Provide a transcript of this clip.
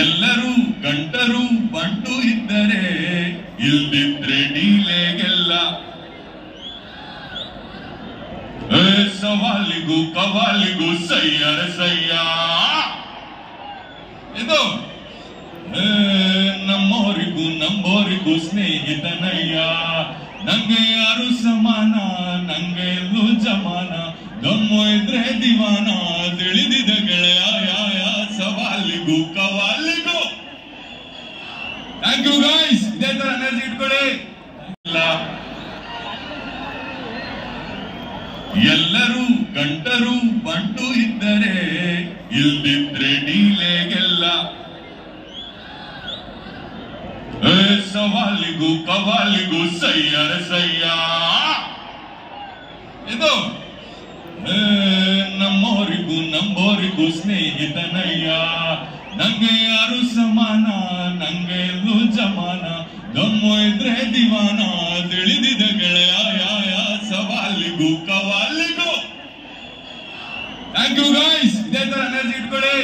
ಎಲ್ಲರೂ ಗಂಟರು ಬಂಟು ಇದ್ದರೆ ಇಲ್ದಿದ್ರೆ ನೀಲೆಗೆಲ್ಲ. ಸವಾಲಿಗೂ ಕವಾಲಿಗೂ ಸಯ್ಯರ ಸಯ್ಯ ಇದು ನಮ್ಮೋರಿಗೂ ನಂಬೋರಿಗೂ ಸ್ನೇಹಿತನಯ್ಯ. ನಂಗೆ ಯಾರು ಸಮಾನ, ನಂಗೆ ಎಲ್ಲೂ ಜಮಾನ ದಮ್ಮು ಇದ್ರೆ ದಿವಾನ, ತಿಳಿದಿದ ಗೆಳೆಯ ಯಾಯ ಸವಾಲಿಗೂ, ಕವಾಲಿಗೂ. ಥ್ಯಾಂಕ್ ಯು ಗಾಯ್ಸ್ ಇದೇ ತರ ಎನರ್ಜಿ ಇಟ್ಕೊಳ್ಳಿ. ಎಲ್ಲರೂ ಗಂಟರು ಬಂಟು ಇದ್ದರೆ ಇಲ್ದಿದ್ರೆ ಡೀಲೆಗೆಲ್ಲ. ಸವಾಲಿಗೂ, ಕವಾಲಿಗೂ ಸಯ್ಯರ ಸಯ್ಯ ಇದು ನಂಬೋರಿಗೂ ಸ್ನೇಹಿತನಯ್ಯ ನಂಗೆ ಯಾರು ಸಮಾನ, ನಂಗೆ ಎಲ್ಲೂ ಜಮಾನ. ದಮ್ಮು ಇದ್ರೆ ದಿವಾನ, ತಿಳಿದಿದ ಗೆಳೆಯ ಯಾಯ ಸವಾಲಿಗೂ ಕವಾಲಿಗೂ. ಥ್ಯಾಂಕ್ ಯು ಗೈಸ್ ಇದೇ ತರ ಎನರ್ಜಿ ಇಟ್ಕೊಳ್ಳಿ.